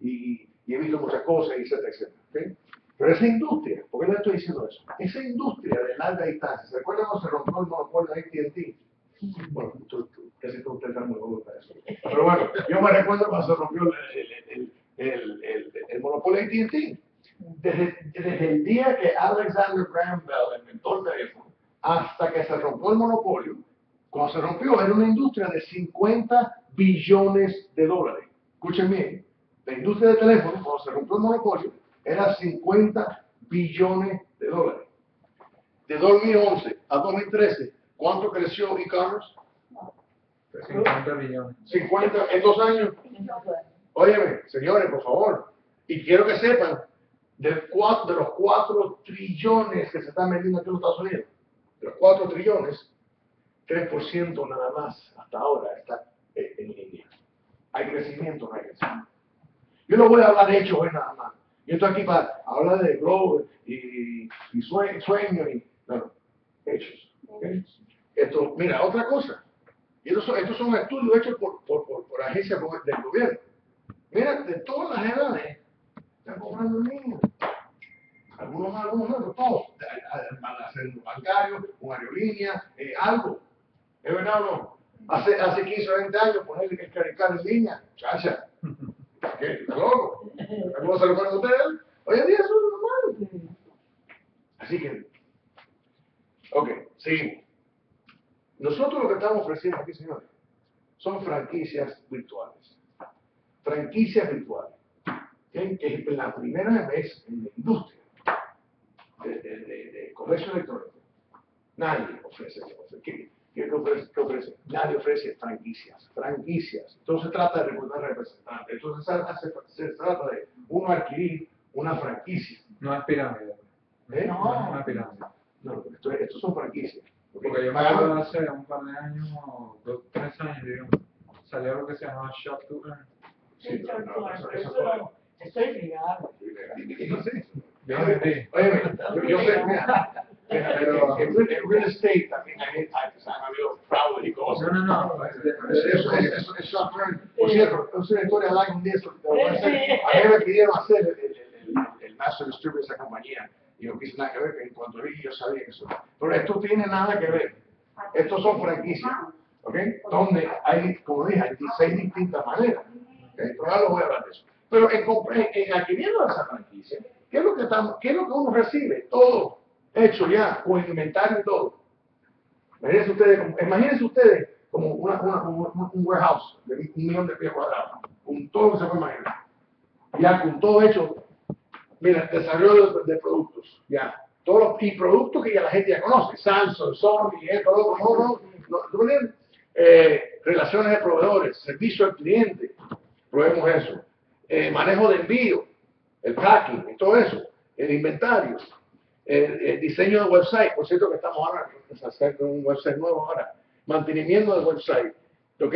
y, y, y he visto muchas cosas, etcétera, etcétera. ¿ok? Pero esa industria, ¿por qué le estoy diciendo eso? Esa industria de larga distancia, ¿se acuerdan cuando se rompió el monopolio de AT&T? Bueno, casi todos ustedes están muy jóvenes para eso. Pero bueno, yo me recuerdo cuando se rompió el, el, el, el, el monopolio de AT&T. Desde, desde el día que Alexander Graham Bell inventó el teléfono hasta que se rompió el monopolio, cuando se rompió era una industria de 50 billones de dólares. Escuchen bien, la industria de teléfonos, cuando se rompió el monopolio, era 50 billones de dólares. De 2011 a 2013, ¿cuánto creció e-commerce? 50 millones. 50 en dos años. Óyeme, señores, por favor. Y quiero que sepan, del de los 4 trillones que se están vendiendo aquí en los Estados Unidos, de los 4 trillones, 3% nada más hasta ahora está en línea. Hay crecimiento, hay crecimiento. Yo no voy a hablar de hechos hoy nada más. Yo estoy aquí para hablar de globo y, y sue- sueño y, no, hechos. Esto, mira, otra cosa. Estos son, estos son estudios hechos por, por, agencias del gobierno. Mira, de todas las edades, están comprando niños. Algunos más, algunos menos, todos. Van a hacer un bancario, una aerolínea, eh, algo. ¿Es verdad o no? Hace, hace 15 o 20 años ponerle que caricar en línea, chacha. ¿Qué? ¿Está loco? ¿Cómo se lo ponen ustedes? Hoy en día eso es normal. Así que, ok, seguimos. Nosotros lo que estamos ofreciendo aquí, señores, son franquicias virtuales. Franquicias virtuales. Que es la primera vez en la industria de, de- de- de comercio electrónico, nadie ofrece eso. ¿Qué, ofrece, qué ofrece? Nadie ofrece franquicias. Franquicias. Entonces se trata de reclutar representantes. Entonces se, trata de uno adquirir una franquicia. No es pirámide. ¿eh? No es una pirámide. No, esto, estos son franquicias. Porque yo me acuerdo hace un par de años, dos, tres años, digamos, salió lo que se llamaba Shop to Earn. Sí, no, no, eso- eso no, estoy ligado. No sé. Yo me metí. Oye, yo, yo pero en, en real estate también hay, hay, han habido fraudes y cosas. No, no, no. es Eso, eso, eso, eso, eso, por cierto, es una historia larga un día, a mí me pidieron hacer el, el, el, el, el master distributor de esa compañía y no quise nada que ver, que en cuanto vi yo sabía que eso. Pero esto tiene nada que ver. Estos son franquicias, ¿ok? Donde hay, como dije, hay seis distintas maneras. Pero ahora lo voy a hablar de eso. Pero en, comp- en, en adquiriendo esa franquicia, ¿qué es lo que estamos, qué es lo que uno recibe? Todo hecho ya, con inventario y todo. Imagínense ustedes, como- imagínense ustedes como una, un, warehouse de un millón de pies cuadrados, con todo lo que se puede imaginar. Ya con todo hecho, mira, desarrollo de, productos, ya. Todos los y productos que ya la gente ya conoce, Samsung, Sony, esto, lo otro, no, no, no, ¿tú me entiendes? Eh, relaciones de proveedores, servicio al cliente, probemos eso. Eh, manejo de envío, el packing y todo eso, el inventario, el, diseño de website, por cierto que estamos ahora haciendo un website nuevo ahora, mantenimiento del website, ¿ok?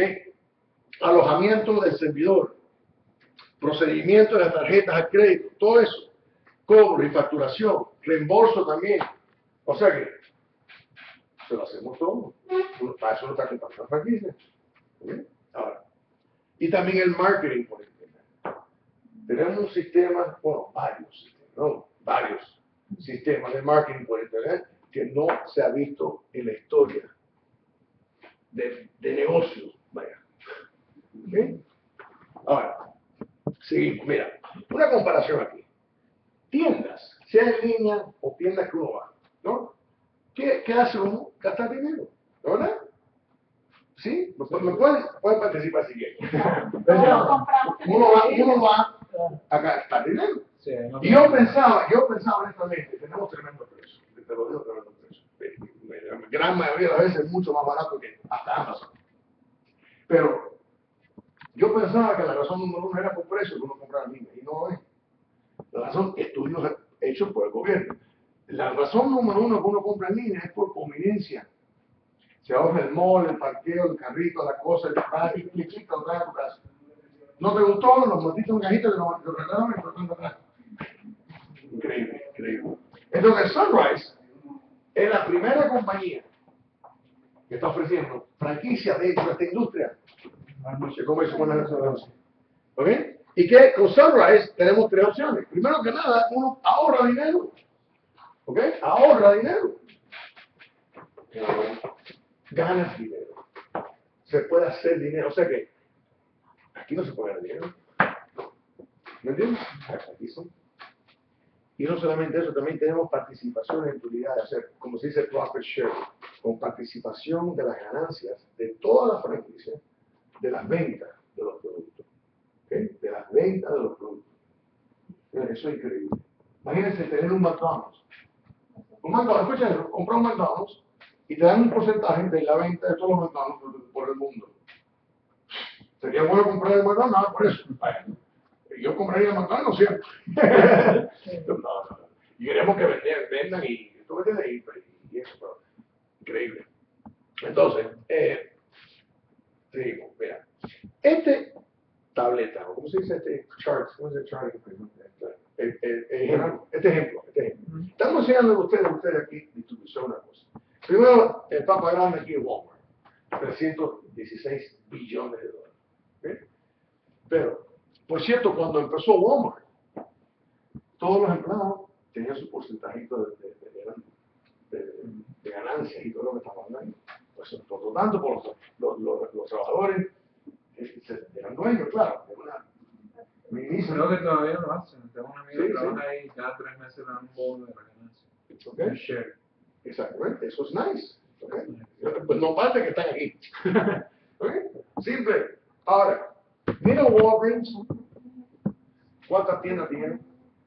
Alojamiento del servidor, procedimiento de las tarjetas al crédito, todo eso, cobro y facturación, reembolso también, o sea que se lo hacemos todo, para eso no está comprando franquicia. Ahora, y también el marketing por internet. Tenemos un sistema, bueno, varios ¿no? Varios sistemas de marketing por internet que no se ha visto en la historia de, de negocios, vaya. Ahora, seguimos, mira, una comparación aquí. Tiendas, sea en línea o tiendas que uno va, ¿no? ¿Qué, qué hace uno? Gastar dinero, ¿no verdad? ¿Sí? ¿Me, pu- me pueden, participar si quieren? Uno va, uno va a gastar dinero. Sí, Y yo pensaba, yo pensaba honestamente, tenemos tremendo precio, te lo digo, tremendo precio. La gran mayoría de las veces es mucho más barato que hasta Amazon. Pero yo pensaba que la razón número uno era por precio que uno compraba línea, y no es. La razón, estudios hechos por el gobierno. La razón número uno que uno compra en es por conveniencia. Se ahorra el mall, el parqueo, el carrito, la cosa, el vas y clic, clic, lo casa. ¿No te gustó? Lo metiste en un cajito, lo, lo regalaron y lo atrás. Entonces, Sunrise es la primera compañía que está ofreciendo franquicia dentro de esta industria. ¿Ok? Y que con Sunrise tenemos tres opciones. Primero que nada, uno ahorra dinero. ¿Ok? Ahorra dinero. Ganas dinero. Se puede hacer dinero. O sea que aquí no se puede ganar dinero. ¿Me entiendes? Aquí son. Y no solamente eso, también tenemos participación en utilidades, o sea, como se dice profit share, con participación de las ganancias de toda la franquicia, de las ventas de los productos. De las ventas de los productos. Eso es increíble. Imagínense tener un McDonald's. Un McDonald's, escuchen eso, comprar un McDonald's y te dan un porcentaje de la venta de todos los McDonald's por, el mundo. Sería bueno comprar el McDonald's por eso. Yo compraría McDonald's siempre. no, no, no. Y queremos que vendan, vendan y, ¿tú me entiendes? Y, y eso, pero, increíble. Entonces, eh, seguimos, mira. Este tableta, o ¿cómo se dice este chart? ¿Cómo se dice chart? Este ejemplo, este ejemplo. Estamos enseñando a ustedes, a ustedes aquí, distribución una cosa. Primero, el papa grande aquí es Walmart. 316 billones de dólares. Pero, por cierto, cuando empezó Walmart, todos los empleados tenían su porcentajito de, de, de, de- de ganancias y todo lo que estamos hablando. Pues, por lo tanto, por los, los, los- los trabajadores eh, eran dueños, claro, de una Creo que todavía lo hacen. Tengo un amigo Sí, que sí. trabaja ahí y cada tres meses dan un bono de la ganancia. ¿ok? Un share. Exactamente, eso es nice. ¿ok? Pues no parte que están aquí. ¿ok? Simple. Ahora, mira Walgreens. ¿Cuántas tiendas tiene?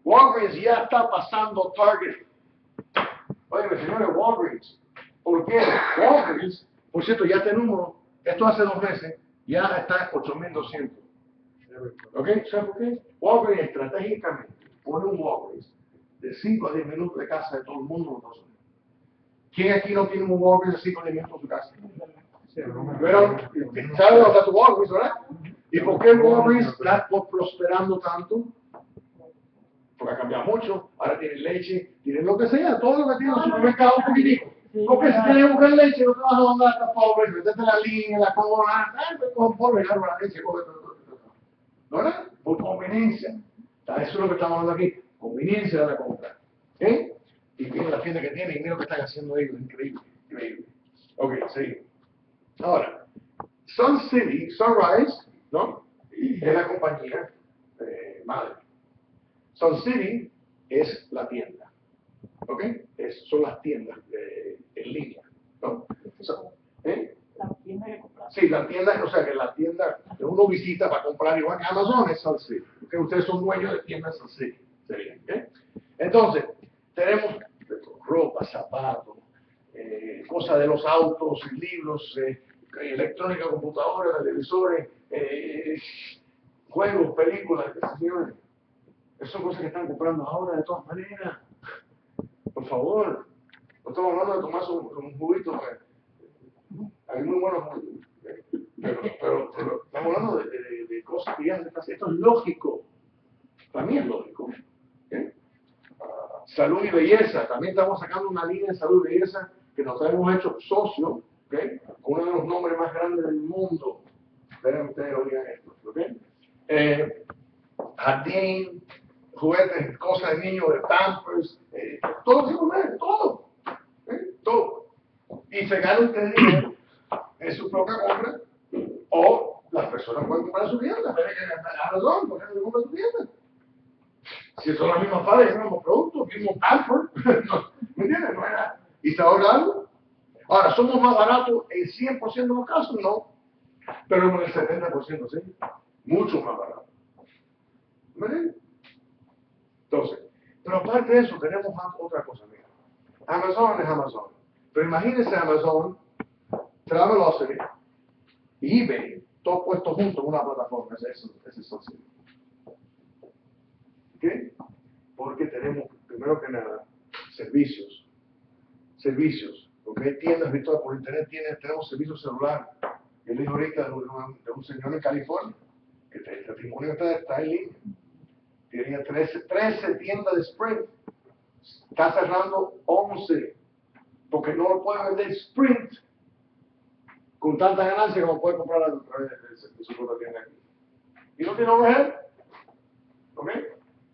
Walgreens ya está pasando Target. Oye, señores, Walgreens. ¿Por qué? Walgreens, por cierto, ya este número, esto hace dos meses, ya está en 8200. ¿Ok? ¿Sabes por qué? Walgreens estratégicamente pone un Walgreens de 5 a 10 minutos de casa de todo el mundo en Estados Unidos. ¿Quién aquí no tiene un Walgreens de 5 a 10 minutos en su casa? Pero, ¿sabes dónde está tu Walgreens, verdad? ¿Y por qué Walgreens está prosperando tanto? Porque ha cambiado mucho, ahora tienen leche, tienen lo que sea, todo lo que tiene en el supermercado político. Porque si que buscar leche, no te vas a donde está pobre, metete la línea, la cola, ay, pues con pobre, la leche, coge. ¿No verdad? Por conveniencia. Eso es lo que estamos hablando aquí, conveniencia de la compra. ¿Eh? Y mira la tienda que tienen, y mira lo que están haciendo ellos, increíble, increíble. Ok, seguimos. Ahora, Sun City, Sunrise, ¿no? Es la compañía eh, madre. Sun City es la tienda, ¿ok? Es- son las tiendas eh, en línea, ¿no? So- ¿eh? La tienda que compramos. Sí, la tienda, o sea que la tienda que uno visita para comprar igual que Amazon es Sun City. Ustedes son dueños de tiendas Sun City, sería, ¿ok? Entonces, tenemos ropa, zapatos, eh, cosas de los autos, libros, eh, electrónica, computadoras, televisores, eh, juegos, películas, yo. Esas son cosas que están comprando ahora de todas maneras. Por favor, no estamos hablando de tomarse un, juguito. eh, Hay muy buenos juguitos. eh, Pero, pero, estamos hablando de, de- de cosas que ya se están. Esto es lógico. Para mí es lógico. ¿eh? Salud y belleza. También estamos sacando una línea de salud y belleza que nos hemos hecho socio ¿ok? con uno de los nombres más grandes del mundo. Esperen ustedes oigan esto. ¿ok? Eh, jardín, juguetes, cosas de niños, de pampers, eh, todo se come, todo, ¿eh? todo. Y se gana usted dinero en su propia compra, o las personas pueden comprar su vez de que a razón, porque no se compra su tienda. Si son las mismas padres, los mismos productos, mismo pamper, no, ¿me entiendes? No era, y se ahorra algo. Ahora, ¿somos más baratos en 100% de los casos? No, pero en el 70% sí, mucho más barato. ¿Me entiendes? Entonces, pero aparte de eso, tenemos otra cosa, mira. Amazon es Amazon. Pero imagínense Amazon, Travelocity, y eBay, todos puestos juntos en una plataforma. Ese es Sun City. ¿Ok? Porque tenemos, primero que nada, servicios. Servicios. ¿Ok? Tiendas virtuales por internet, tiendas, tenemos servicios celulares. Yo le dije ahorita de un, de un señor en California, que el testimonio está, está en línea. Tenía 13, 13 tiendas de Sprint. Está cerrando 11. Porque no lo puede vender Sprint con tanta ganancia como puede comprar a través de, su propia tienda aquí. Y no tiene overhead. ¿Ok?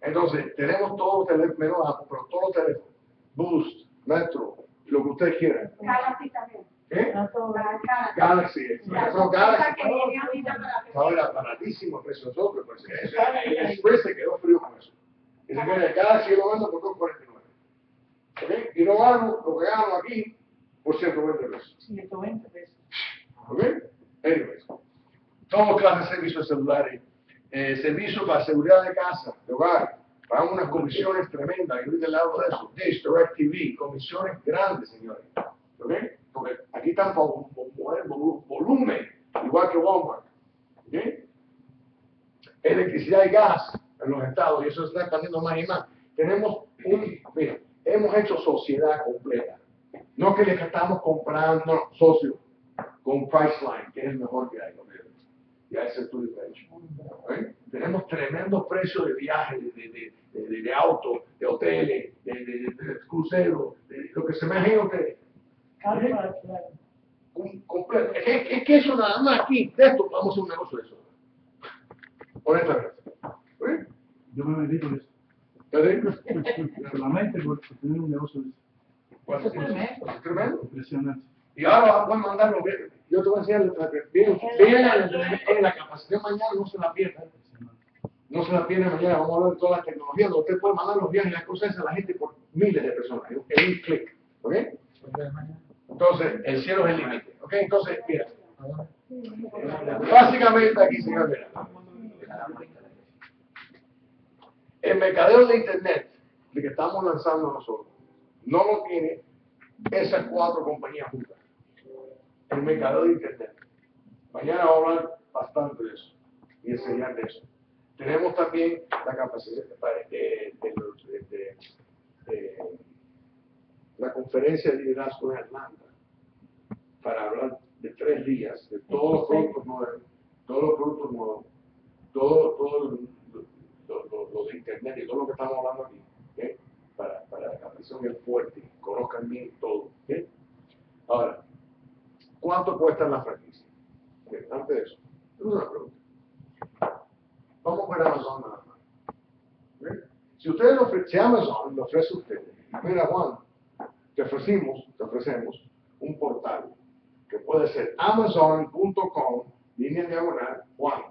Entonces, tenemos todos los teléfonos, menos pero todos los teléfonos. Boost, Metro, lo que ustedes quieran. Galaxy también. La Galaxy. Galaxy, el Galaxy. Ahora, baratísimo el precio de nosotros, pues eso, el Express se quedó frío con eso. Y se queda cada cielo vendo por 2.49. ¿Ok? Y no gano lo que gano aquí por 120 pesos. 120 pesos. ¿Ok? Anyways. Todos clases de servicios celulares. Eh, servicios para seguridad de casa, de hogar. Pagan unas comisiones tremendas. Y ahorita le hablo de eso. Dish, Direct TV. Comisiones grandes, señores. ¿Ok? Porque aquí están para volumen, igual que Walmart. ¿Ok? electricidad y gas en los estados, y eso está expandiendo más y más. Tenemos un, mira, hemos hecho sociedad completa. No que le estamos comprando no, socio con Priceline, que es el mejor que hay. ¿no? Ya ese es tu. Tenemos tremendos precios de viajes, de, de, de, de, de autos, de hoteles, de, de, de- de cruceros, de lo que se imaginen ustedes. Completo. Es, que- es que eso nada más aquí, de esto vamos a hacer un negocio de eso. Honestamente. ¿Eh? Yo me metí por eso. Solamente por tener un negocio de eso. Pues, es tremendo. es tremendo. Impresionante. Y ahora pueden mandarlo bien. Yo te voy a enseñar letra que bien, bien en, en la capacidad mañana, no se la pierdan. No se la pierdan mañana, vamos a hablar de todas las tecnologías. donde Usted puede mandar los viajes y las cosas a la gente por miles de personas, en un clic. ¿Ok? Entonces, el cielo es el límite. ¿Ok? Entonces, mira. Básicamente aquí, señor, mira. El mercadeo de Internet, de que estamos lanzando nosotros, no lo tiene esas cuatro compañías juntas. El mercadeo de Internet. Mañana vamos a hablar bastante de eso y enseñar de eso. Tenemos también la capacidad de, la conferencia de liderazgo de Atlanta para hablar de tres días de todos los productos nuevos, todos los productos nuevos, todo, todo lo, lo- lo- lo de internet y todo lo que estamos hablando aquí, para, para la captación es fuerte, conozcan bien todo. Ahora, ¿cuánto cuesta la franquicia? Ok, Antes de eso, tengo una pregunta. Vamos a ver Amazon nada más. ¿ok? Si ustedes le ofrecen, si Amazon le ofrece a ustedes, mira Juan, te ofrecimos, te ofrecemos un portal que puede ser amazon.com, línea diagonal, Juan.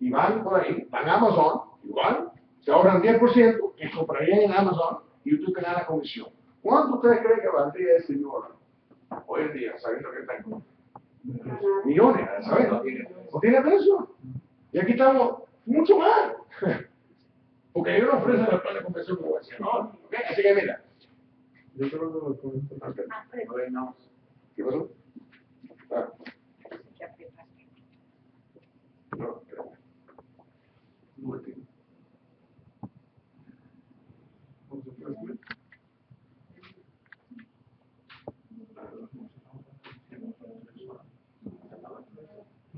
Y van por ahí, van a Amazon, igual, se ahorran 10% que comprarían en Amazon y usted gana la comisión. ¿Cuánto ustedes creen que valdría ese URL? Hoy en día, sabiendo que está en millones, ¿sabes? No tiene precio. Y aquí estamos mucho más. Porque ellos no ofrecen el plan de conversión como decía, ¿no? ¿ok? Así que mira. Yo creo que lo puedo Ah, ¿Qué pasó? Ah, no, espera. Un momentito.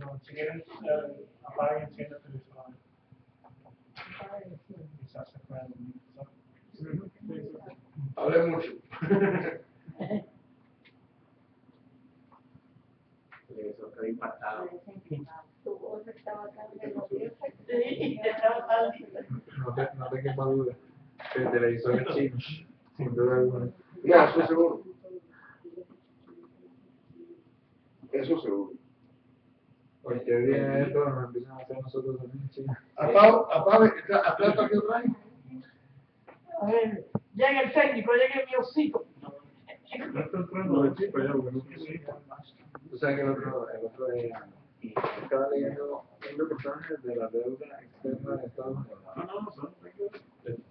No, si quieren, eh, apaguen y enciendan el televisor. Quizás se pueda dormir. Hablé mucho. Eso quedó impactado. Tu voz estaba tan Sí, estaba tan linda. No te, no te quepa duda. El televisor es chino, sin duda alguna. Ya, eso seguro. Eso seguro. Cualquier día esto nos empiezan a hacer nosotros también en China. Apago, apago, aplauso aquí otra vez. A ver, llega el técnico, llega el miocito. Ya está entrando de chico ya, porque no Tú sabes que el otro, el otro día y estaba leyendo un reportaje de la deuda externa de Estados Unidos. No, no, no,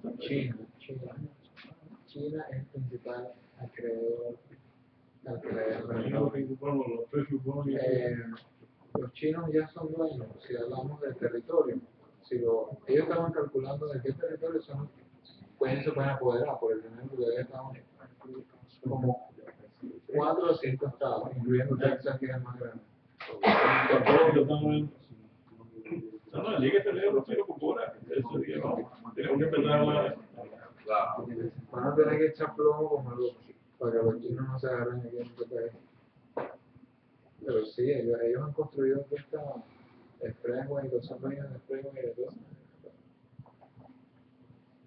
no. China, China. China es el principal acreedor, acreedor Eh, los chinos ya son dueños, si hablamos del territorio. Si lo, ellos estaban calculando de qué territorio son, pues se pueden apoderar por el dinero de Estados Unidos. Como cuatro o cinco estados, incluyendo Texas, que es el más grande. No, no, llega leo, no se lo cultura. Eso día no. Tenemos que empezar a... Van a tener que echar plomo como locos para que los chinos no se agarren aquí en este país. Pero sí, ellos, ellos han construido aquí esta expressway, dos vías de expressway y de todo.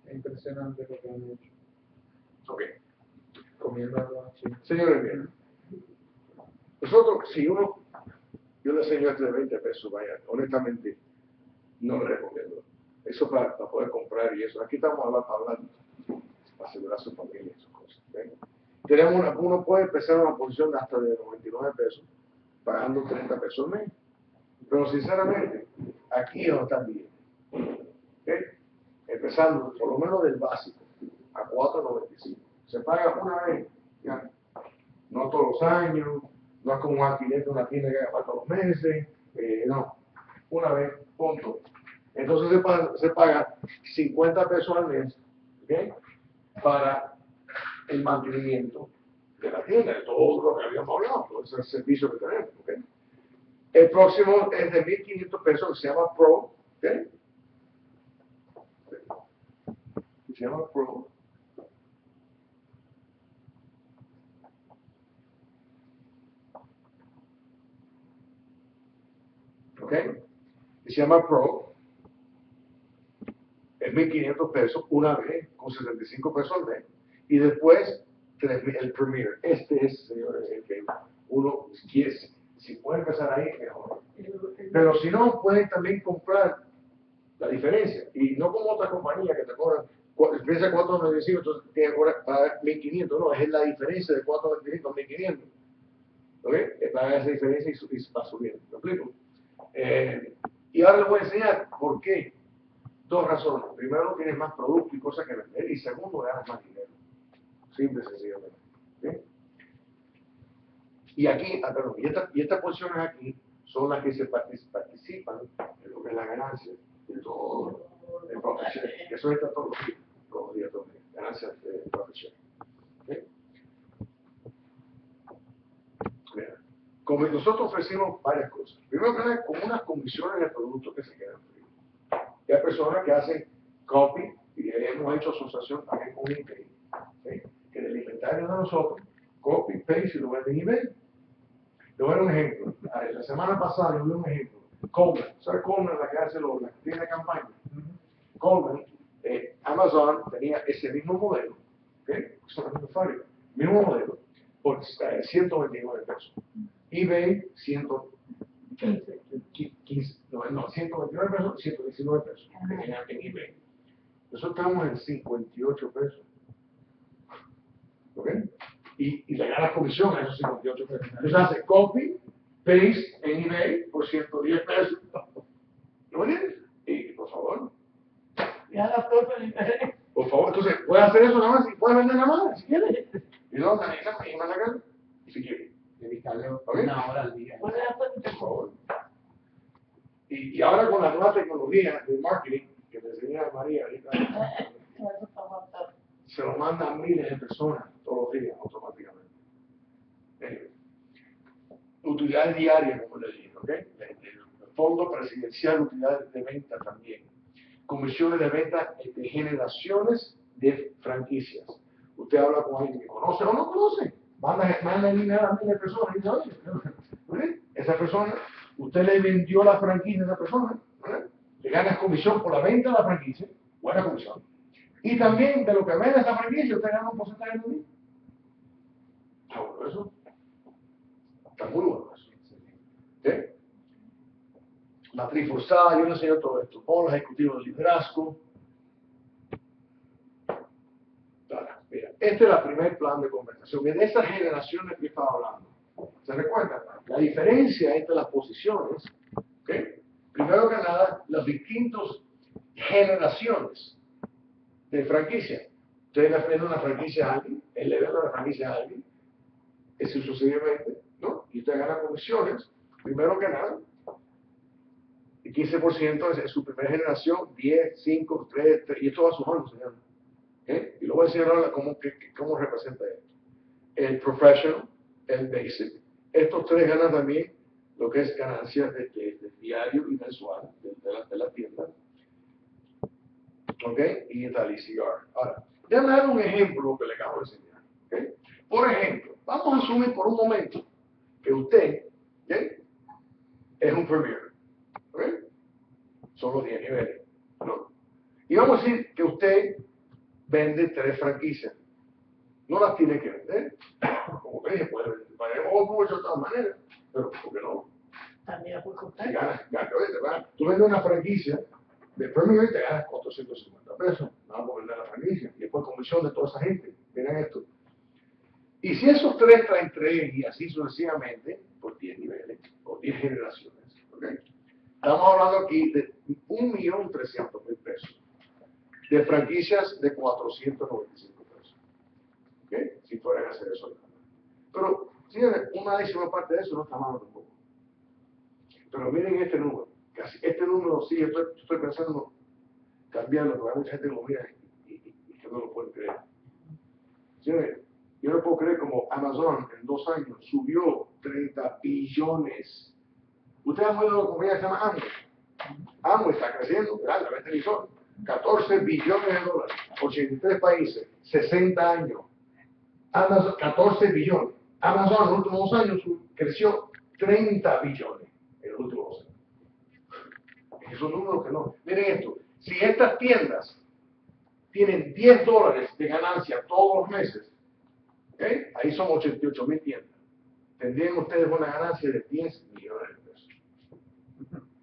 emocionante lo que han hecho, Ok. comiendo arroz chino. Señores, bien. Nosotros, si uno, yo le enseño este de 20 pesos, vaya, honestamente, no le recomiendo. Eso para, para poder comprar y eso. Aquí estamos hablando, hablando para asegurar a su familia y sus cosas. ¿ven? Tenemos una, uno puede empezar una posición de hasta de 99 pesos, pagando 30 pesos al mes. Pero sinceramente, aquí es donde está el billete. ¿ok? Empezando por lo menos del básico a 4.95. Se paga una vez, ya. No todos los años, no es como un alquiler de una tienda que paga todos los meses, eh, no. Una vez, punto. Entonces se paga, se paga 50 pesos al mes, ¿ok? Para el mantenimiento de la tienda, de todo lo que habíamos hablado, todo ese servicio que tenemos, ¿ok? El próximo es de 1.500 pesos, se llama Pro, ¿ok? Se llama Pro. ¿Ok? Se llama Pro. Es 1.500 pesos una vez, con 75 pesos al mes. Y después, 3.000 el Premier. Este es, señores, el que uno quiere. Si puede empezar ahí, mejor. Pero si no, pueden también comprar la diferencia. Y no como otra compañía que te cobran, de 4.95, entonces tienes que pagar 1.500. No, es la diferencia de 4.95 a 1.500. ¿Ok? Es pagar esa diferencia y, y va subiendo. ¿Me explico? Eh, y ahora les voy a enseñar por qué. Dos razones. Primero, tienes más producto y cosas que vender. Y segundo, ganas más dinero. Simple y sencillamente. Y aquí, ah, perdón, y, esta- y estas posiciones aquí son las que se partic- participan en lo que es la ganancia de todo el. Que Eso está todos los días, todos los días, de. Mira, como nosotros ofrecemos varias cosas. Primero que nada, unas comisiones de productos que se quedan fríos. Y hay personas que hacen copy, y hemos hecho asociación también con ¿sí? Inventario de nosotros, copy, paste y lo venden en eBay. Le voy a dar un ejemplo. La semana pasada yo vi un ejemplo. Coleman, ¿sabes Coleman la que hace los, la que tiene campaña? Coleman, eh, Amazon tenía ese mismo modelo, ¿ok? Eso es mismo modelo, por eh, 129 pesos. eBay, 115, no, no, 129 pesos, 119 pesos, que tenían en eBay. Nosotros estamos en 58 pesos. ¿Ok? Y, y le ganas comisión a esos 58 pesos. Entonces hace copy, paste en eBay por 110 pesos. ¿No entiendes? Y por favor, Ya la propia diferencia. por favor, entonces, puedes hacer eso nada más y puedes vender nada más, si quieres. Y no, organiza y manda acá, si quieres, Dedicarle Ok. una hora al día. Puede hacer por favor. Y, y ahora con la nueva tecnología de marketing, que te enseña María ahorita. se lo mandan miles de personas todos los días, automáticamente. Eh, utilidades diarias, como le dije, ¿ok? Fondo presidencial, utilidades de venta también. Comisiones de venta de generaciones de franquicias. Usted habla con alguien que conoce o no conoce, manda, manda a miles de personas y dice, oye, esa persona, usted le vendió la franquicia a esa persona, le ganas comisión por la venta de la franquicia, buena comisión. Y también de lo que vende esa franquicia, usted gana un porcentaje de mí. Está bueno eso. Está muy bueno eso. ¿Sí? Matriz forzada, yo le enseño todo esto. Bonos ejecutivos de liderazgo. Mira, este es el primer plan de conversación. De esas generaciones que estaba hablando. ¿Se recuerdan? La diferencia entre las posiciones, ¿ok? Primero que nada, las distintas generaciones de franquicia. Usted le vende una franquicia a alguien, él le vende una franquicia a alguien, eso sucesivamente, ¿no? Y usted gana comisiones, primero que nada, y 15% es, su primera generación, 10, 5, 3, 3 y esto va sumando, señor. ¿Eh? Y lo voy a enseñar ahora cómo, cómo representa esto. El professional, el basic, estos tres ganan también lo que es ganancias de, de- de diario y mensual de, de la, la tienda. ¿Ok? Y ICR. Ahora, déjame dar un ejemplo que le acabo de enseñar. ¿ok? Por ejemplo, vamos a asumir por un momento que usted ¿ok? es un premier. ¿ok? Son los 10 niveles. ¿no? Y vamos a decir que usted vende tres franquicias. No las tiene que vender. Como te dije, puede vender. Mucho de todas maneras. Pero, ¿por qué no? También ganas, ganas, oye, te vas- tú vendes una franquicia, después me te ganas 450 pesos, nada por vender la franquicia, y después comisión de toda esa gente, miren esto. Y si esos tres traen tres y así sucesivamente, por 10 niveles, o 10 generaciones, ¿ok? Estamos hablando aquí de 1.300.000 pesos, de franquicias de 495 pesos, ¿ok? Si fueran a hacer eso. Pero, señores, una décima parte de eso no está mal tampoco. Pero miren este número. Este número sí, estoy, pensando cambiarlo, porque mucha gente lo mira y, que no lo puede creer. Yo no puedo creer como Amazon en dos años subió 30 billones. Ustedes han oído de una compañía que se llama Amway. Amway está creciendo, ¿verdad? La televisor. 14 billones de dólares, 83 países, 60 años. Amazon, 14 billones. Amazon en los últimos dos años creció 30 billones en los últimos dos Esos números que no. Miren esto, si estas tiendas tienen 10 dólares de ganancia todos los meses, ¿ok? ahí son 88 mil tiendas, tendrían ustedes una ganancia de 10 millones de pesos.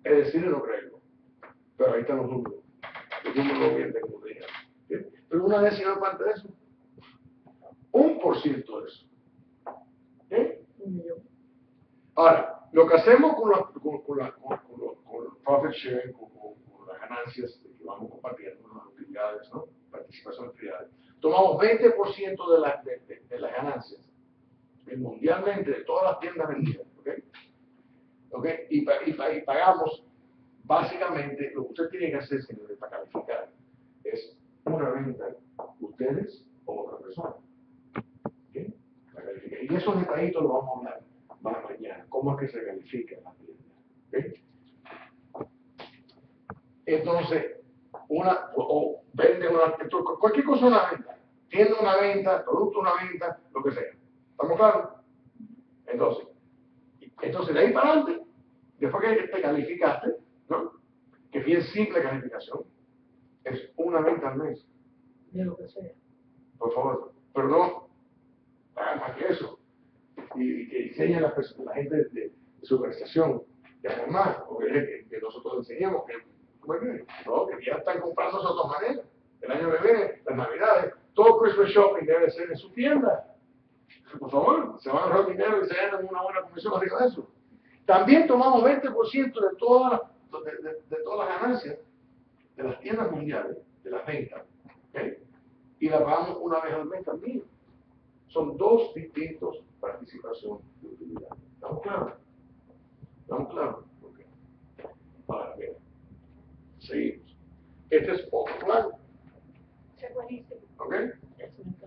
Es decir, no creo. Pero ahí están los números. Los números como dije. ¿ok? Pero una décima parte de eso. Un por ciento de eso. ¿ok? Un millón. Ahora, lo que hacemos con, la, con, con, la, con, con los- con profit sharing, con, con- con las ganancias que vamos compartiendo, ¿no? las utilidades, ¿no? participación en utilidades, tomamos 20% de, la- de, de- de las ganancias mundialmente de todas las tiendas vendidas, ¿ok? ¿ok? Y, y, y pagamos básicamente lo que usted tiene que hacer, señores, para calificar, es una venta, ustedes o otra persona. ¿ok? Para calificar. Y esos detallitos los vamos a hablar cómo es que se califica la tienda. ¿ok? Entonces, una, o, o vende una, esto- cualquier cosa una venta, tienda una venta, producto una venta, lo que sea. ¿Estamos claros? Entonces, entonces de ahí para adelante, después que te calificaste, ¿no? Que bien simple calificación, es una venta al mes, De lo que sea. por favor. Pero no, más que eso. Y, que enseñen a la, gente de, de su organización, que hagan más, o que, nosotros enseñemos que. No, que ya están comprando de otra manera. El año que viene, las navidades, todo Christmas shopping debe ser en su tienda. Por favor, se van a ahorrar dinero y se ganan una buena comisión arriba de eso. También tomamos 20% de todas las, las ganancias de las tiendas mundiales, de las ventas, y la pagamos una vez al mes también. Son dos distintos participación de utilidad. ¿Estamos claros? ¿Estamos claros? Ok. Ahora, mira, seguimos. Este es otro plan. ¿ok?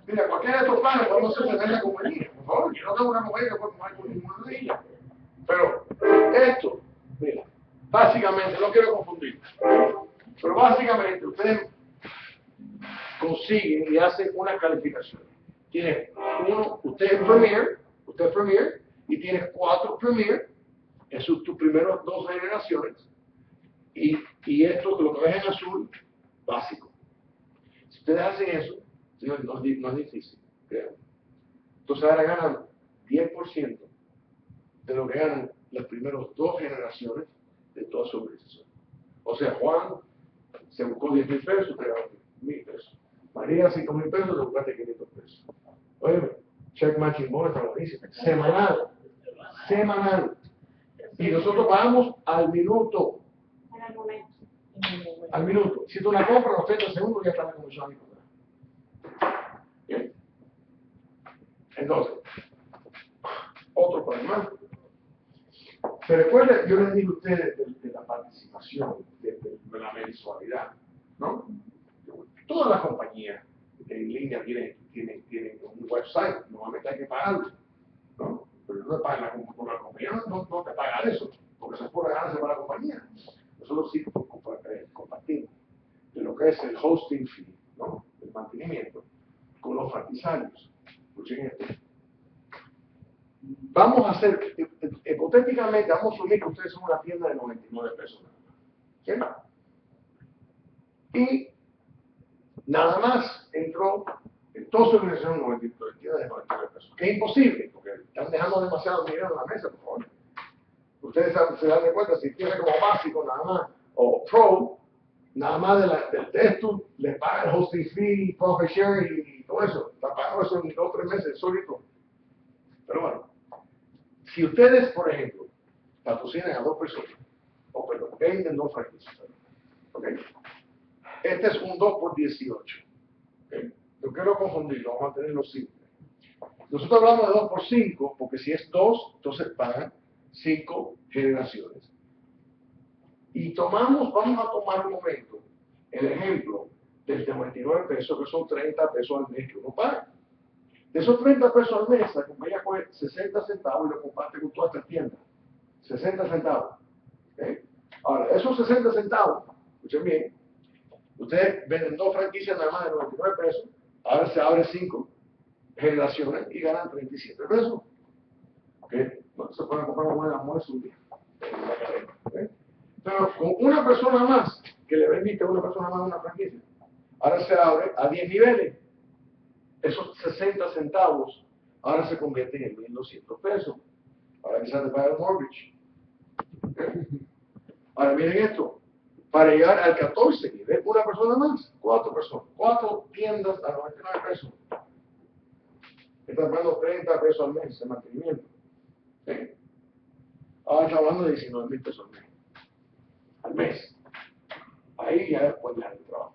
Mira, cualquiera de estos planes podemos hacer en la compañía. Por favor, yo no tengo una compañía que pueda tomar con ninguna de ellas. Pero esto, mira, básicamente, no quiero confundir, pero básicamente ustedes consiguen y hacen una calificación. Tienes uno, usted es Premier, usted es Premier, y tienes cuatro Premier en sus tus primeros dos generaciones, y, y esto, lo que ves en azul, básico. Si ustedes hacen eso, señores, no, no es difícil, créanme. Entonces ahora ganan 10% de lo que ganan las primeras dos generaciones de toda su organización. O sea, Juan se buscó 10 mil pesos, te ganó mil pesos. María 5 mil pesos, te buscaste 500 pesos. Oye, check matching bonus está buenísimo. Semanal. Semanal. Y nosotros pagamos al minuto. Al minuto. Si tú la compras, los 30 segundos ya está la comisión ahí. Bien. Entonces, otro problema. Se recuerda, yo les dije a ustedes de, de la participación, de, de- de la mensualidad, ¿no? Todas las compañías en línea tienen, tienen, tienen un website, normalmente hay que pagarlo, ¿no? Pero no te pagan la, com- la compañía, no, no, te paga eso, porque eso es por ganancia para la compañía. Nosotros sí compa- compartimos de lo que es el hosting fee, ¿no? El mantenimiento, con los franquiciarios. Escuchen esto. Vamos a hacer, eh, eh, hipotéticamente, vamos a asumir que ustedes son una tienda de 99 pesos. ¿sí? Y nada más entró en toda su organización 92 de 99 pesos. Que es imposible, porque están dejando demasiado dinero en la mesa, por favor. Ustedes se dan de cuenta, si tiene como básico nada más, o pro, nada más de la- del texto, le paga el hosting fee, profit share y, todo eso. Está pagando eso en dos o tres meses solito. Pero bueno, si ustedes, por ejemplo, patrocinan a dos personas, o perdón, venden dos franquicias, ¿ok? Este es un 2 por 18. ¿ok? No quiero confundirlo, vamos a tenerlo simple. Nosotros hablamos de 2 por 5, porque si es 2, entonces pagan 5 generaciones. Y tomamos, vamos a tomar un momento, el ejemplo del de 99 pesos, que son 30 pesos al mes que uno paga. De esos 30 pesos al mes, la compañía coge 60 centavos y lo comparte con toda esta tienda. 60 centavos. ¿ok? Ahora, esos 60 centavos, escuchen bien, ustedes venden dos franquicias nada más de 99 pesos, ahora se abre 5 generaciones y ganan 37 pesos. ¿ok? Bueno, se pueden comprar un buen almuerzo un día. Pero con una persona más, que le vendiste a una persona más una franquicia, ahora se abre a 10 niveles. Esos 60 centavos ahora se convierten en 1.200 pesos. Ahora quizás te paga el mortgage. Ahora miren esto, para llegar al 14 nivel, una persona más, cuatro personas, cuatro tiendas a 99 pesos. Están pagando 30 pesos al mes de mantenimiento. ¿ok? Ahora está hablando de 19 mil pesos al mes. Al mes. Ahí ya después dejar el trabajo.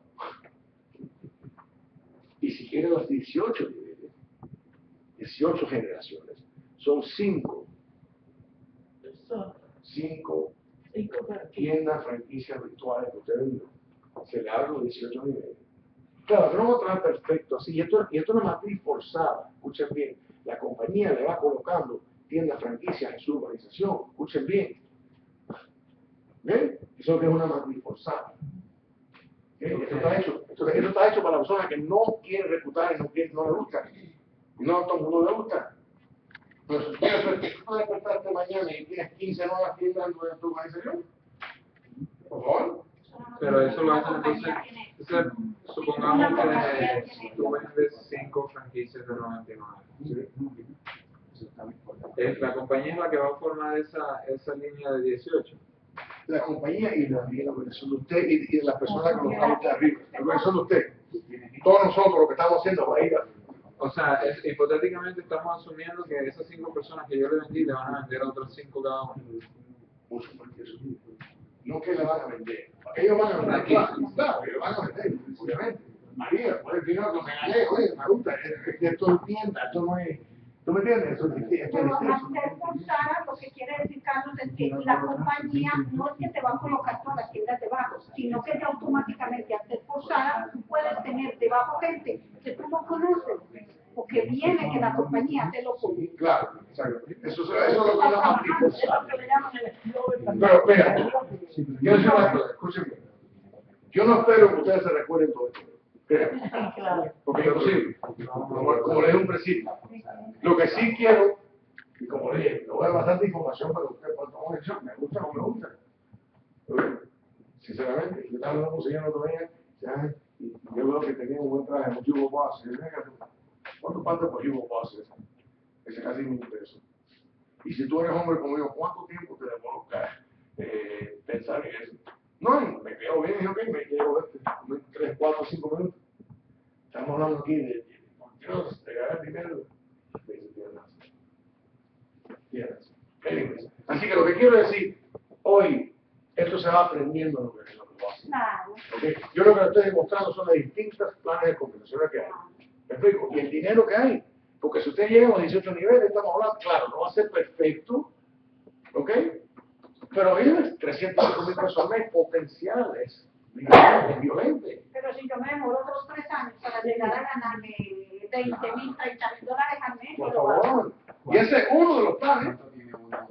Y si quieren los 18 niveles, 18 generaciones, son 5, Eso, 5 cinco para aquí. Tiendas, franquicias virtuales que usted vendió. Se le abre los 18 niveles. Claro, no lo trae perfecto así. Y esto, y esto es una matriz forzada. Escuchen bien. La compañía le va colocando tiendas, franquicias en su organización. Escuchen bien. ¿Ven? Eso que es una matriz forzada. ¿Ven? Esto está hecho. Esto, esto está hecho para la persona que no quiere reclutar y no, quiere, no le gusta. No todo el mundo le gusta. Pero si quieres tú despertarte mañana y tienes 15 nuevas tiendas en tu organización, por favor. Pero eso lo Una hacen entonces, entonces, supongamos que tú vendes 5 franquicias de 99. Es la compañía es la que va a formar esa, esa línea de 18. La compañía y la, y la organización de usted y, y de las personas que nos están usted arriba. La organización de usted. Todos nosotros lo que estamos haciendo va a ir a O sea, es- hipotéticamente estamos asumiendo que esas 5 personas que yo le vendí le van a vender a otras 5 cada uno. Por supuesto. No que le van a vender. Ellos van a vender. Aquí. Claro, ellos van a vender, obviamente. María, pues el dinero que me gané, oye, me gusta, es que esto es tienda, esto no es. ¿Tú me entiendes? Esto es Pero hacer forzada, lo que quiere decir Carlos es que la compañía no es que te va a colocar todas las tiendas debajo, sino que ya automáticamente al ser forzada tú puedes tener debajo gente que tú no conoces, porque viene que la compañía te lo pone. Claro, exacto. Eso, eso es lo que Es lo que llaman. Pero, mira, yo. Yo no espero que ustedes se recuerden todo esto. Porque es imposible. Como, como le dije un principio. Lo que sí quiero, y como le dije, le voy a dar bastante información para que usted pueda tomar decisión. Me gusta o no me gusta. Sinceramente, yo estaba hablando con un señor otro día, ya, y yo veo que tenía un buen traje, un Hugo Boss. Y yo, "Venga, ¿Cuánto falta por Hugo Boss? ese? Casi mil pesos. Y si tú eres hombre como yo, ¿cuánto tiempo te demora eh, pensar en eso? No, me quedo bien, y ok, me quedo este, 3, 4, 5 minutos. Estamos hablando aquí de, de, por Dios, de ganar dinero. Así que lo que quiero decir, hoy, esto se va aprendiendo lo que, lo que va a hacer. Claro. Yo lo que estoy demostrando son las distintas planes de compensación que hay. ¿Me explico? Y el dinero que hay. Porque si usted llega a los 18 niveles, estamos hablando, claro, no va a ser perfecto, ¿ok? Pero es 305 mil pesos al mes potenciales, es violento. Pero si yo me demoro otros tres años para llegar a ganarme 20 mil, 30 mil dólares al mes, Por favor. Y ese es uno de los planes.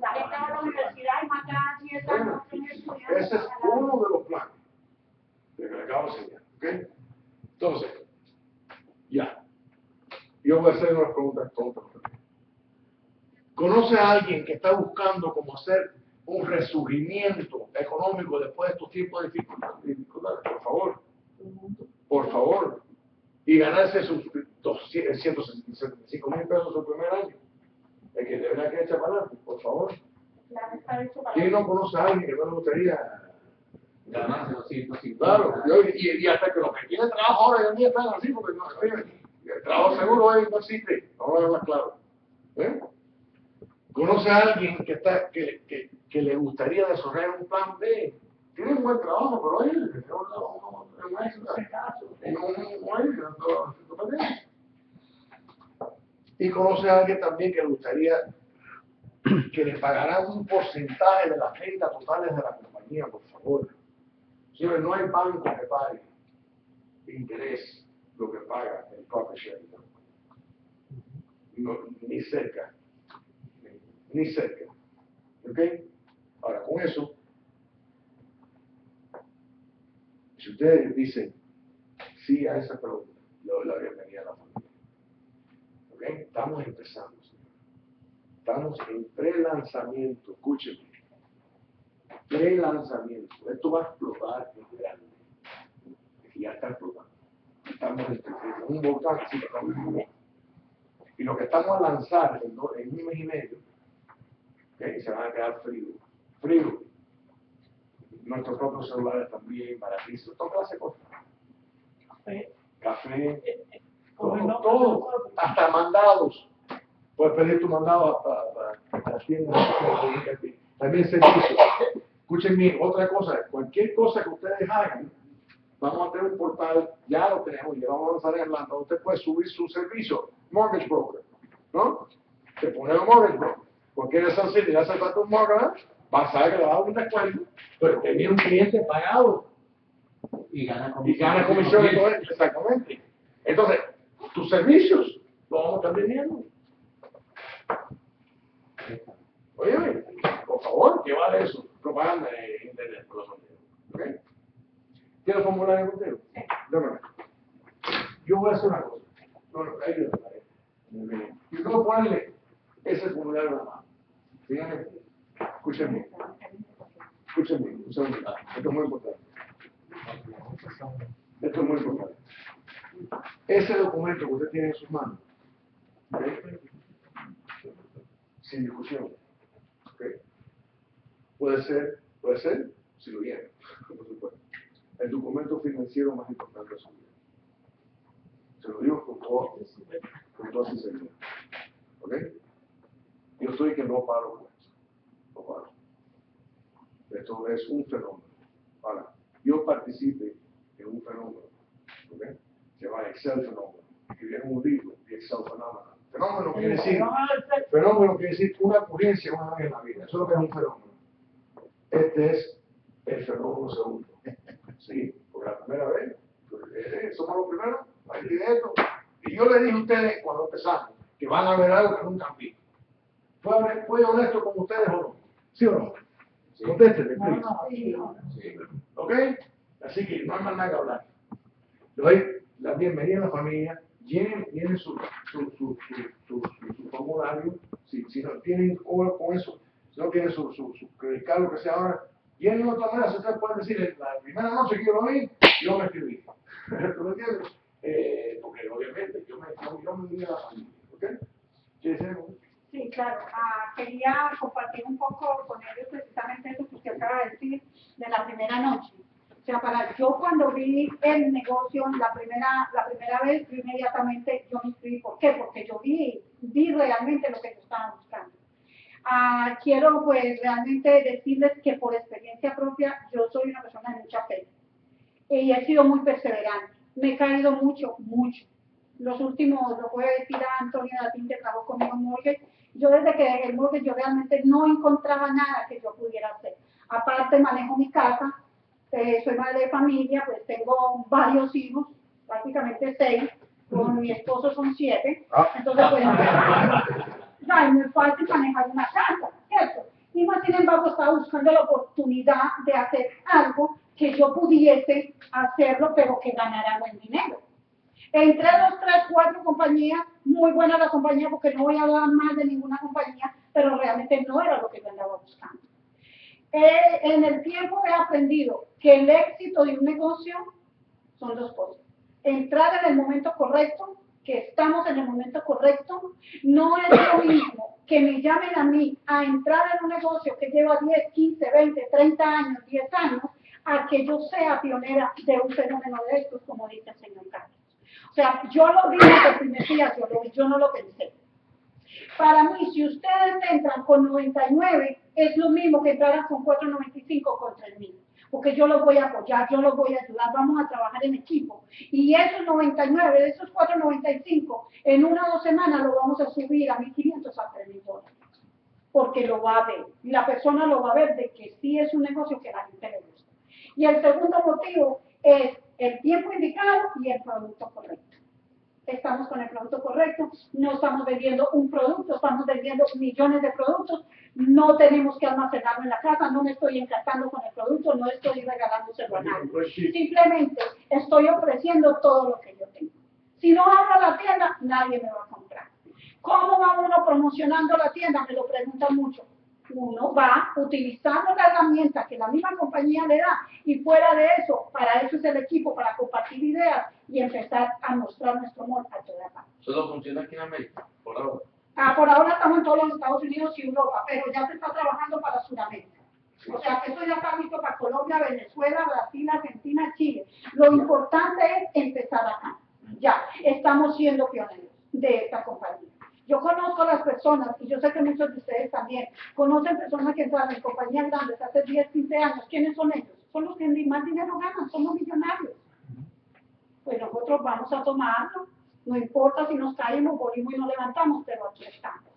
la gente va a la universidad y más de 10 años sin estudiar. Ese es uno de los planes de que le acabo de enseñar. ¿ok? Entonces, ya. Yo voy a hacer unas preguntas tontas. ¿Conoce a alguien que está buscando cómo hacer un resurgimiento económico después de estos tiempos de dificultad- dificultades? Por favor. Por favor. y ganarse sus 175 mil pesos su primer año. El que de verdad que echa para adelante, por favor. Claro, ¿Quién no conoce a alguien que no le gustaría? Ganarse 250. Claro, yo- y, y hasta que los que tienen trabajo ahora en día están así, porque no, oye, el trabajo seguro hoy no existe, vamos a hablar claro. ¿Eh? ¿Conoce a alguien que, está, que, que, que le gustaría desarrollar un plan B? Tiene un buen trabajo, pero no es un no, no, no, y conoce a alguien también que le gustaría que le pagaran un porcentaje de las ventas totales de la compañía, por favor. Señores, no hay banco que pague interés lo que paga el profit sharing. Ni cerca. Ni cerca. ¿Ok? Ahora, con eso, si ustedes dicen sí a esa pregunta, le doy la bienvenida a la familia. ¿Ok? Estamos empezando, señor. Estamos en pre-lanzamiento, escúchenme. Pre-lanzamiento. Esto va a explotar en grande. Y ya está explotando. Estamos en en un volcán que estamos- Y lo que estamos a lanzar en, en un mes y medio, ¿ok? se van a quedar fríos. Fríos. Nuestros propios celulares también, baratísimos, toda clase de cosas. Café, todo, todo, hasta mandados. Puedes pedir tu mandado a, a, a, a las tiendas. También servicio. Escuchen bien, otra cosa, cualquier cosa que ustedes hagan, vamos a tener un portal, ya lo tenemos, ya vamos a lanzar en Atlanta, usted puede subir su servicio, mortgage broker, ¿no? Te pone un mortgage broker. Cualquier necesidad, ya se trata un mortgage, vas a saber que le va a dar un descuento, pero tenía un cliente pagado Y gana y comisión. gana comisión y todo eso, exactamente. Entonces, tus servicios los vamos a estar vendiendo. Oye, oye, por favor, ¿qué vale eso? Propaganda en internet, por los. ¿Ok? ¿Tienes formulario contigo? Déjame. Yo voy a hacer una cosa. No, no, ahí lo daré. Yo tengo que ponerle ese formulario en la mano. Fíjate. Escúchenme. Escúchenme. Un segundo. Esto es muy importante. Esto es muy importante. Ese documento que usted tiene en sus manos, sin discusión, ¿ok? puede ser, puede ser, si lo viene, por supuesto, el documento financiero más importante de su vida. Se lo digo con todo, con toda sinceridad. ¿Ok? Yo estoy que no paro esto. Es un fenómeno. Yo participe en un fenómeno. ¿Ok? Se llama Excel fenómeno. Escribieron un libro de Excel fenómeno. Fenómeno quiere decir, fenómeno quiere decir una ocurrencia una vez en la vida. Eso es lo que es un fenómeno. Este es el fenómeno segundo. Sí, por la primera vez. pues, eh, somos los primeros. Hay esto. Y yo le dije a ustedes cuando empezamos que van a ver algo que nunca han visto. ¿Fue, hone- fue honesto con ustedes o no? ¿Sí o no? No, please. no, sí, no. Sí. ¿Ok? Así que no hay más nada que hablar. Le doy la bienvenida a la familia. Llenen, llenen su, su, su, su, su, su- su formulario. Si, si no tienen cobro con eso, si no tienen su, su, su lo que sea ahora, llenen de otra manera. Si ustedes pueden decir, la primera noche que yo lo vi, yo me escribí. ¿Tú me entiendes? Eh, porque obviamente yo me, yo, yo me uní a la familia. ¿Ok? ¿Quieres decir algo? Claro. Ah, quería compartir un poco con ellos precisamente eso que usted acaba de decir de la primera noche. O sea, para yo cuando vi el negocio la primera, la primera vez, yo inmediatamente yo me inscribí. ¿Por qué? Porque yo vi, vi realmente lo que yo estaba buscando. Ah, quiero pues realmente decirles que por experiencia propia yo soy una persona de mucha fe y he sido muy perseverante. Me he caído mucho, mucho. Los últimos, lo voy a decir a Antonio Datín que trabajó conmigo en Mortgage, yo desde que dejé el Mortgage yo realmente no encontraba nada que yo pudiera hacer. Aparte manejo mi casa, eh, soy madre de familia, pues tengo varios hijos, prácticamente seis, con mi esposo son siete, entonces pues no muy fácil manejar una casa, ¿cierto? Y más sin embargo estaba buscando la oportunidad de hacer algo que yo pudiese hacerlo, pero que ganara buen dinero. Entre dos, tres, cuatro compañías, muy buena la compañía, porque no voy a hablar más de ninguna compañía, pero realmente no era lo que yo andaba buscando. Eh, en el tiempo he aprendido que el éxito de un negocio son dos cosas. entrar en el momento correcto, que estamos en el momento correcto. No es lo mismo que me llamen a mí a entrar en un negocio que lleva 10, 15, 20, 30 años, 10 años, a que yo sea pionera de un fenómeno de estos, como dice el señor. O sea, yo lo vi el primer día, yo, no lo pensé. Para mí, si ustedes entran con 99, es lo mismo que entraran con 495 contra el mío. Porque yo los voy a apoyar, yo los voy a ayudar, vamos a trabajar en equipo. Y esos 99, de esos 495, en una o dos semanas lo vamos a subir a 1500 a 3000 dólares. Porque lo va a ver. Y la persona lo va a ver de que sí es un negocio que la gente le gusta. Y el segundo motivo es el tiempo indicado y el producto correcto estamos con el producto correcto, no estamos vendiendo un producto, estamos vendiendo millones de productos, no tenemos que almacenarlo en la casa, no me estoy encantando con el producto, no estoy regalándoselo a nadie. Simplemente estoy ofreciendo todo lo que yo tengo. Si no abro la tienda, nadie me va a comprar. ¿Cómo va uno promocionando la tienda? Me lo preguntan mucho uno va utilizando la herramienta que la misma compañía le da y fuera de eso, para eso es el equipo, para compartir ideas y empezar a mostrar nuestro amor a toda parte. Solo funciona aquí en América, por ahora. Ah, por ahora estamos en todos los Estados Unidos y Europa, pero ya se está trabajando para Sudamérica. O sea, que eso ya está listo para Colombia, Venezuela, Brasil, Argentina, Chile. Lo importante es empezar acá. Ya, estamos siendo pioneros de esta compañía. Yo conozco a las personas, y yo sé que muchos de ustedes también, conocen personas que entran en compañías grandes hace 10, 15 años. ¿Quiénes son ellos? Son los que más dinero ganan, son los millonarios. Pues nosotros vamos a tomarlo, no importa si nos caemos, morimos y nos levantamos, pero aquí estamos.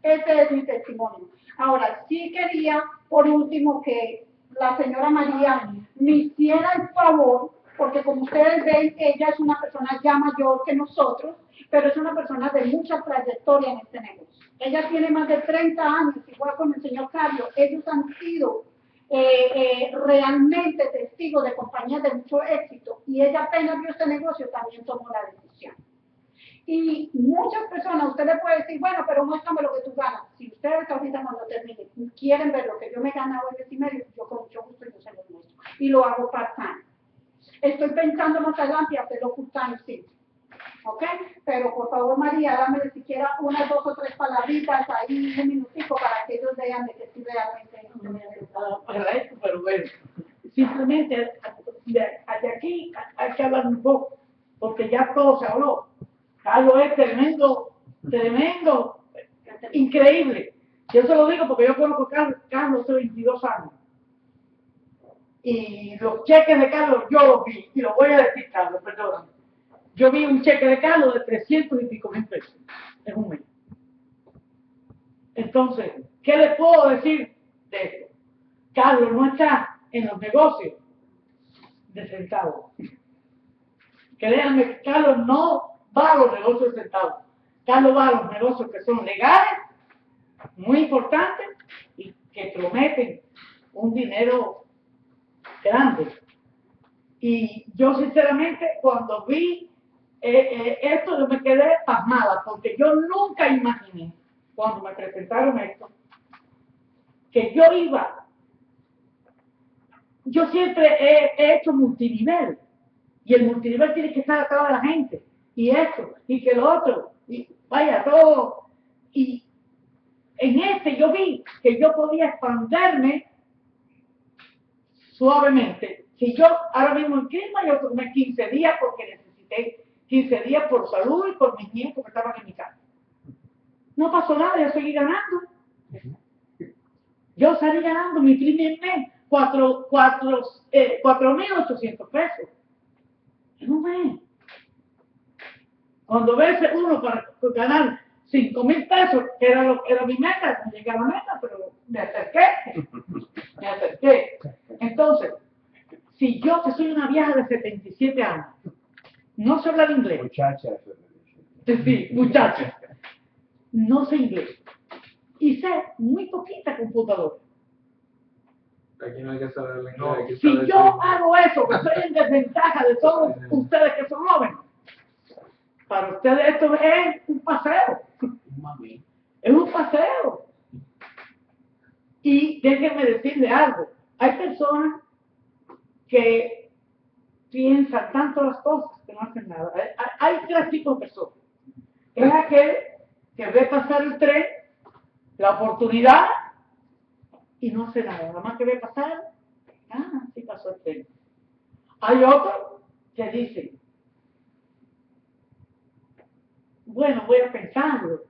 Ese es mi testimonio. Ahora, sí quería, por último, que la señora María me hiciera el favor, porque como ustedes ven, ella es una persona ya mayor que nosotros, pero es una persona de mucha trayectoria en este negocio. Ella tiene más de 30 años, igual con el señor Carlos, ellos han sido eh, eh, realmente testigos de compañías de mucho éxito y ella apenas vio este negocio, también tomó la decisión. Y muchas personas, usted le puede decir, bueno, pero muéstrame lo que tú ganas. Si ustedes ahorita cuando termine quieren ver lo que yo me he ganado en mes y medio, yo con mucho gusto yo se los muestro. Y lo hago part-time. Estoy pensando más adelante hacerlo full-time, sí. ¿Ok? Pero por favor, María, dame siquiera unas dos o tres palabritas ahí, un minutico, para que ellos vean de que sí realmente Agradezco, pero bueno, simplemente de, aquí hay que hablar un poco, porque ya todo se habló. Carlos es tremendo, tremendo, increíble. Yo se lo digo porque yo conozco a Carlos, Carlos hace 22 años. Y los cheques de Carlos yo los vi, y lo voy a decir, Carlos, perdóname yo vi un cheque de Carlos de 300 y pico mil pesos en un mes. Entonces, ¿qué le puedo decir de esto? Carlos no está en los negocios de centavos. Créanme, Carlos no va a los negocios de centavos. Carlos va a los negocios que son legales, muy importantes y que prometen un dinero grande. Y yo sinceramente cuando vi eh, eh, esto yo me quedé pasmada, porque yo nunca imaginé, cuando me presentaron esto, que yo iba, yo siempre he, hecho multinivel, y el multinivel tiene que estar atrás de la gente, y esto, y que lo otro, y vaya, todo, y en este yo vi que yo podía expanderme suavemente. Si yo ahora mismo en clima yo tomé 15 días porque necesité 15 días por salud y por mis nietos que estaban en mi casa. No pasó nada, yo seguí ganando. Yo salí ganando mi primer mes 4.800 eh, pesos. En un mes. Cuando ves uno para ganar 5 mil pesos, que era, lo, era mi meta, no llegué a la meta, pero me acerqué. Me acerqué. Entonces, si yo que soy una vieja de 77 años, no sé hablar inglés. Muchachas. Sí, muchachas. No sé inglés. Y sé muy poquita computadora. Aquí no hay que saber inglés. No. Si yo hago eso, que estoy en desventaja de todos ustedes que son jóvenes, para ustedes esto es un paseo. Es un paseo. Y déjenme decirle algo. Hay personas que piensan tanto las cosas que no hacen nada. Hay, hay- hay tres tipos de personas. Es aquel que ve pasar el tren, la oportunidad, y no hace nada. Nada más que ve pasar, ah, sí pasó el tren. Hay otro que dice, bueno, voy a pensarlo.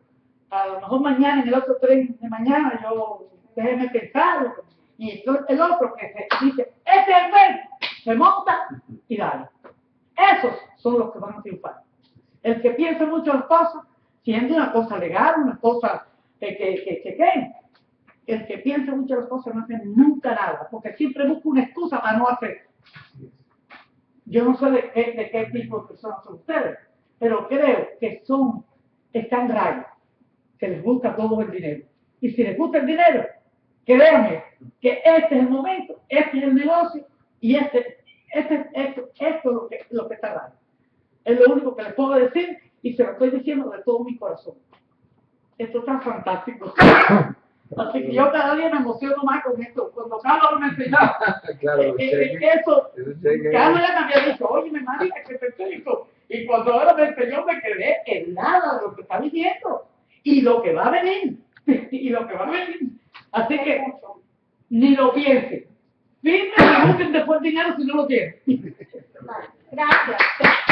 A lo mejor mañana, en el otro tren de mañana, yo déjeme pensarlo. Y el otro que se dice, este es el tren, se monta y dale. Esos son los que van a triunfar. El que piensa mucho las cosas, siendo una cosa legal, una cosa que, que, el que piensa mucho las cosas no hace nunca nada, porque siempre busca una excusa para no hacer. Yo no sé de qué, de qué tipo de personas son ustedes, pero creo que son, están rayos, que les gusta todo el dinero. Y si les gusta el dinero, créanme que este es el momento, este es el negocio y este, este, esto, esto es lo que, lo que está raro. Es lo único que les puedo decir y se lo estoy diciendo de todo mi corazón. Esto está fantástico. Así que yo cada día me emociono más con esto. Cuando Carlos me enseñaba, Claro, eh, eh, eso. Carlos ya me había dicho, oye, me manda que te explico. Y cuando ahora me enseñó, me quedé en nada de lo que está viviendo y lo que va a venir. Y lo que va a venir. Así que ni lo piensen. Firmen y busquen después dinero si no lo tienen. Gracias.